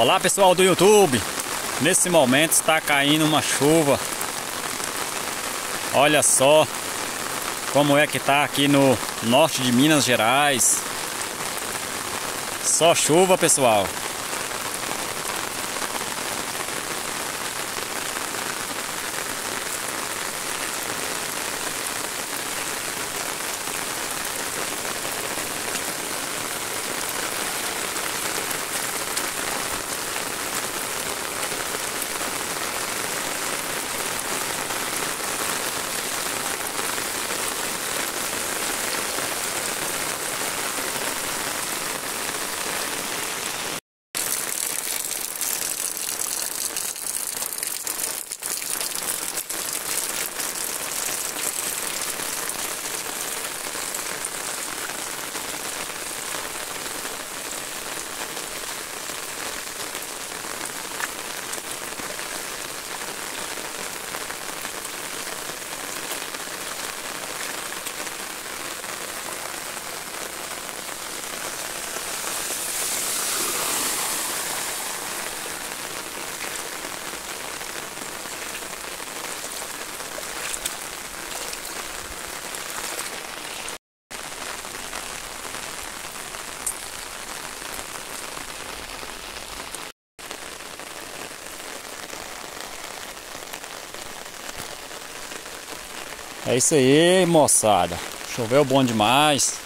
Olá pessoal do YouTube. Nesse momento está caindo uma chuva. Olha só Como é que tá aqui no norte de Minas Gerais. Só chuva pessoal É isso aí, moçada. Choveu bom demais.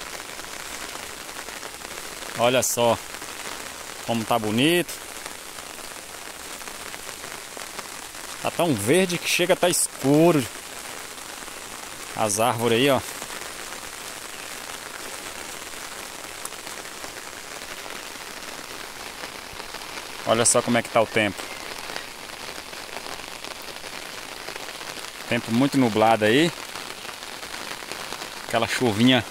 Olha só como tá bonito. Tá tão verde que chega a tá escuro. As árvores aí, ó. Olha só como é que tá o tempo. Tempo muito nublado aí aquela chuvinha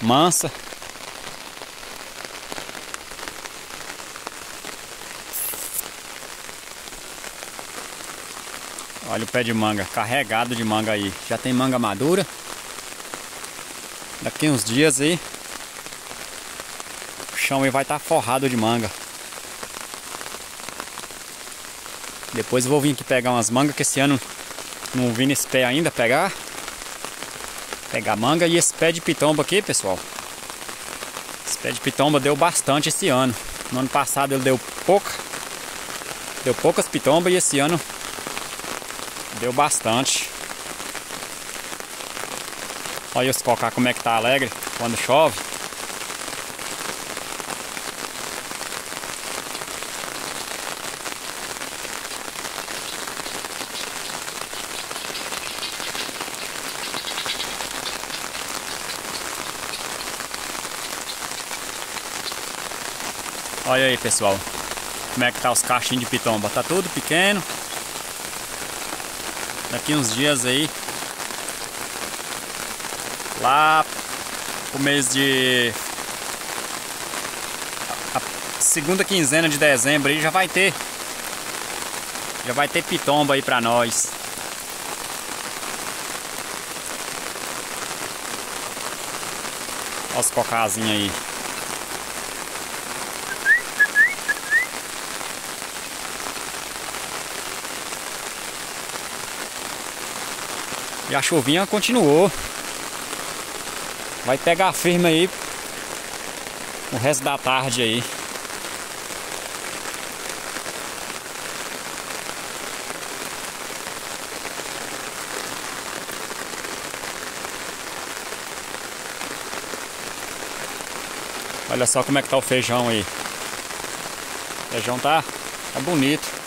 mansa. Olha o pé de manga, carregado de manga aí. Já tem manga madura. Daqui uns dias aí, o chão aí vai estar tá forrado de manga. Depois eu vou vir aqui pegar umas mangas que esse ano não vim nesse pé ainda pegar. Pegar manga e esse pé de pitomba aqui, pessoal. Esse pé de pitomba deu bastante esse ano. No ano passado ele deu pouca. Deu poucas pitombas e esse ano deu bastante. Olha os cocá como é que tá alegre quando chove. Olha aí pessoal, como é que tá os cachinhos de pitomba, tá tudo pequeno. Daqui uns dias aí, lá o mês de a segunda quinzena de dezembro aí já vai ter já vai ter pitomba aí pra nós. Olha os cocazinhos aí. E a chuvinha continuou. Vai pegar firme aí o resto da tarde aí. Olha só como é que tá o feijão aí. O feijão tá, tá bonito.